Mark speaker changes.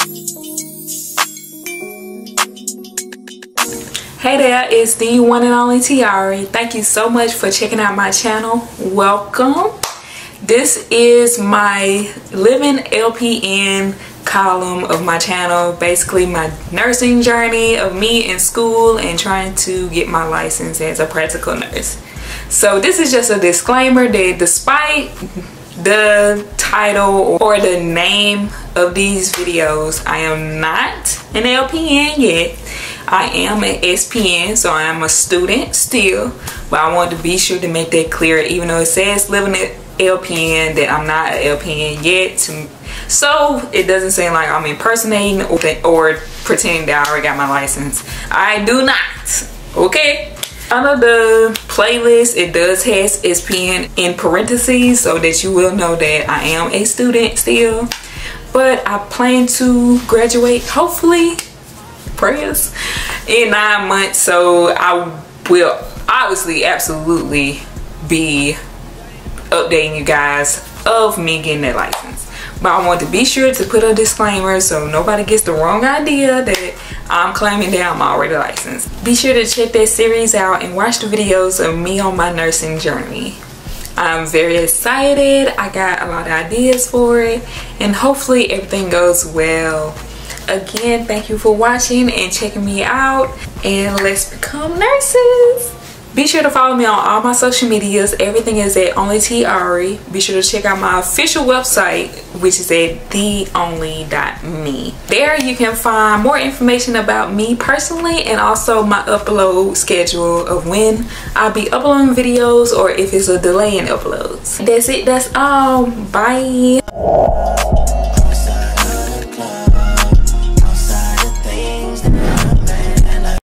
Speaker 1: Hey there, it's the one and only Tiari. Thank you so much for checking out my channel. Welcome. This is my Livin' LPN column of my channel. Basically my nursing journey of me in school and trying to get my license as a practical nurse. So this is just a disclaimer that despite the title or the name of these videos, I am not an LPN yet. I am an SPN, so I am a student still. But I want to be sure to make that clear, even though it says living at LPN, that I'm not an LPN yet. So it doesn't seem like I'm impersonating or, or pretending that I already got my license. I do not. Okay. Under the playlist, it does has SPN in parentheses so that you will know that I am a student still. But I plan to graduate hopefully prayers in nine months so i will obviously absolutely be updating you guys of me getting that license but i want to be sure to put a disclaimer so nobody gets the wrong idea that i'm claiming that i'm already licensed be sure to check that series out and watch the videos of me on my nursing journey. I'm very excited. I got a lot of ideas for it and hopefully everything goes well. Again thank you for watching and checking me out and let's become nurses be sure to follow me on all my social medias. Everything is at only Tiari. be sure to check out my official website which is at theeonly.me there you can find more information about me personally and also my upload schedule of when i'll be uploading videos or if it's a delay in uploads. That's it. That's all. Bye